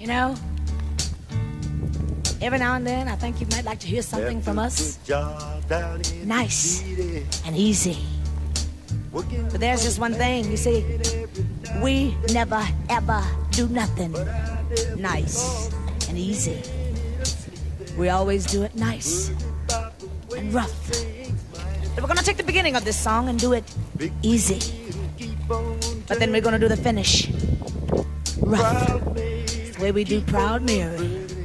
You know, every now and then I think you might like to hear something from us. Nice and easy. But there's just one thing, you see, we never ever do nothing nice and easy. We always do it nice and rough. But we're gonna take the beginning of this song and do it easy. But then we're gonna do the finish rough way we do Proud Mary.